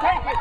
take it.